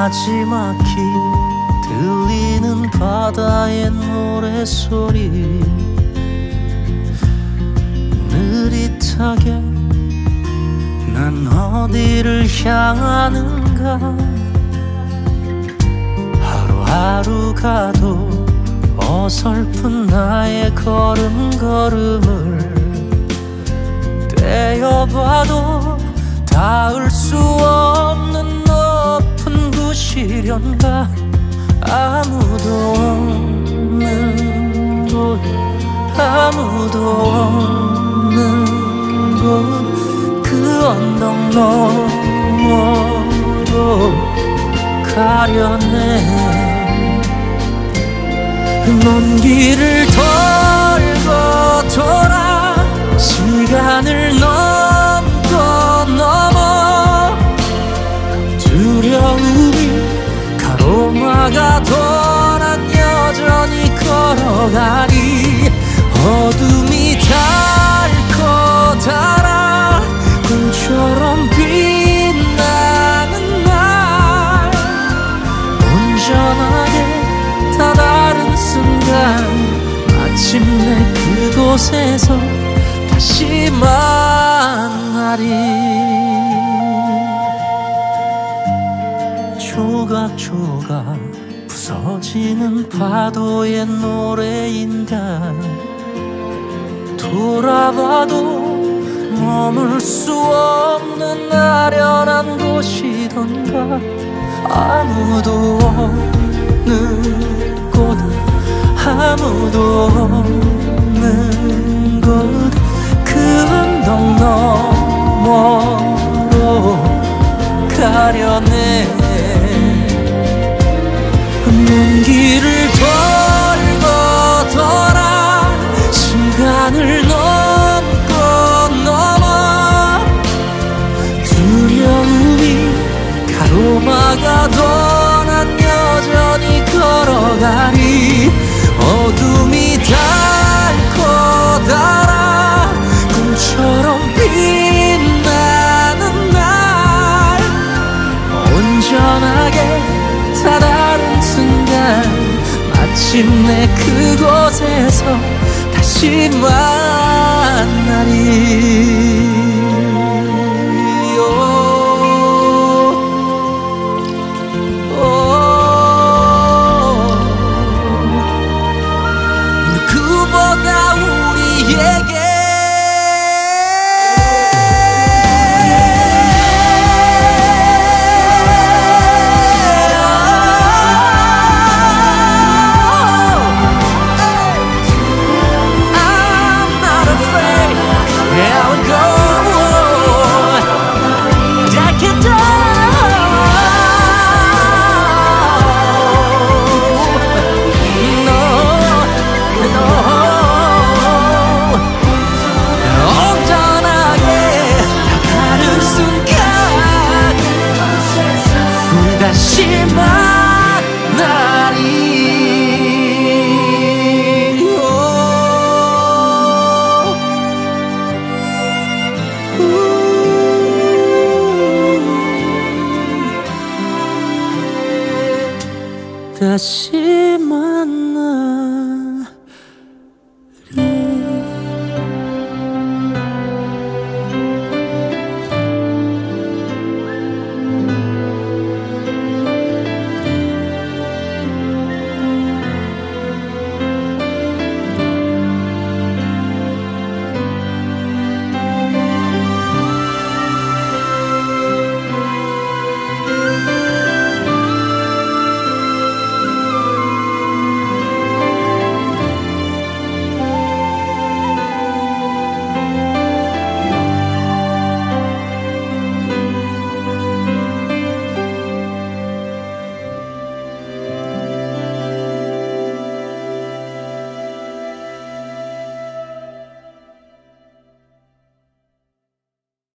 마지막히 들리는 바다의 노래소리. 느릿하게 난 어디를 향하는가. 하루하루가도 어설픈 나의 걸음걸음을 떼어봐도 닿을 수 없는 너. 시련가 아무도 없는 곳 아무도 없는 곳. 그 언덕 너머로 가려네. 먼 길을 걸어가리 어둠이 닳고 닳아 꿈처럼 빛나는 날. 온전하게 다다른 순간 마침내 그곳에서 다시 만나리. 조각조각. 부 서지는 파도의 노래인가 돌아봐도 머물 수 없는 아련한 곳이던가. 아무도 없는 곳 아무도 마침내 그곳에서 다시 만나리 오, 오. 누구보다 우리에게 다시